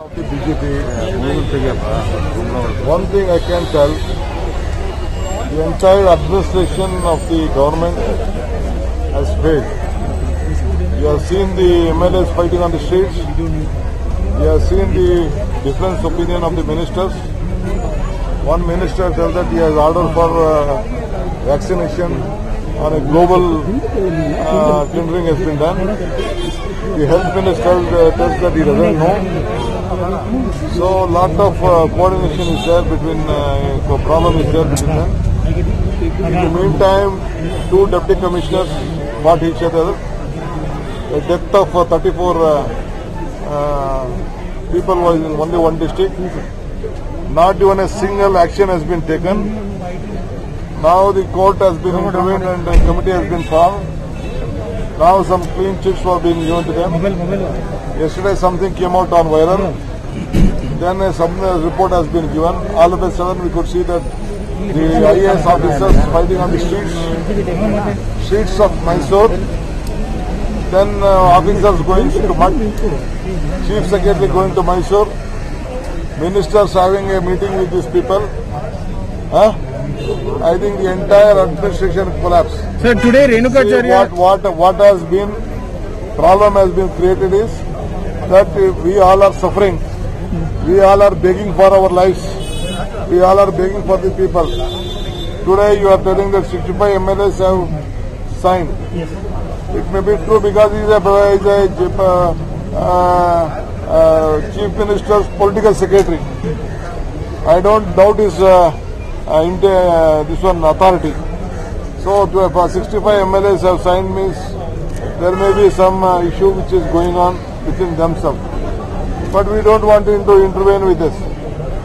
of the BJP together. One thing I can tell, the entire administration of the government has failed. You have seen the MLAs fighting on the streets. You have seen the different opinion of the ministers. One minister tells that he has ordered for uh, vaccination on a global uh, has been done. The health minister uh, tells that he doesn't know. So lot of uh, coordination is there between, uh, problem is there between them. In the meantime, two deputy commissioners fought each other. The death of uh, 34 uh, uh, people was in only one district. Not even a single action has been taken. Now the court has been intervened and the committee has been formed. Now some clean chips were being given to them. Yesterday something came out on viral. Then uh, some uh, report has been given. All of a sudden we could see that the IAS officers fighting on the streets, streets of Mysore. Then uh, officers going to Mud, chief secretary going to Mysore, ministers having a meeting with these people. Huh? I think the entire administration collapsed. Sir, today Renukacharya. what, what, what has been, problem has been created is that we all are suffering. We all are begging for our lives. We all are begging for the people. Today you are telling that 65 MLAs have signed. It may be true because he is a, is a uh, uh, uh, chief minister's political secretary. I don't doubt his uh, uh, uh, this one authority. So to, uh, for 65 MLAs have signed means there may be some uh, issue which is going on within themselves. But we don't want to intervene with this.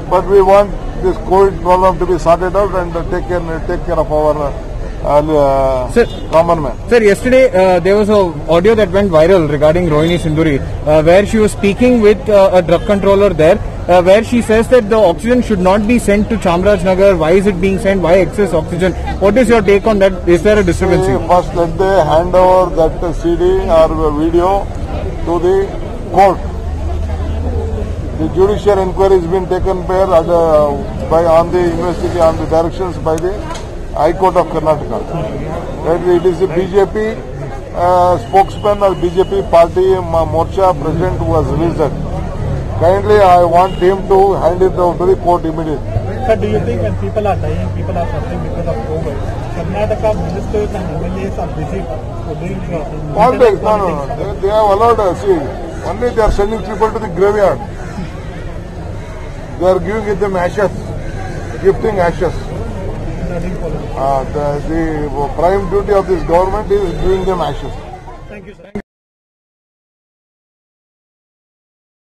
But we want this COVID problem to be sorted out and uh, take care take care of our uh, uh, Sir. common man. Sir, yesterday uh, there was a audio that went viral regarding Rohini Sindhuri, uh, where she was speaking with uh, a drug controller there, uh, where she says that the oxygen should not be sent to Chamrajnagar. Why is it being sent? Why excess oxygen? What is your take on that? Is there a discrepancy? See, First, let they hand over that CD or video to the court. The judicial inquiry has been taken by, uh, by on the investigation on the directions by the High Court of Karnataka. It is the BJP uh, spokesman or BJP party Morcha president who has released. Kindly, I want him to hand it over to the court immediately. Sir, do you think when people are dying, people are suffering because of COVID, Karnataka ministers and MLAs are busy doing uh, Politics, no, no, no. They, they have allowed us. See, only they are sending people to the graveyard. They are giving them ashes, gifting ashes. Uh, the, the prime duty of this government is giving them ashes. Thank you, sir.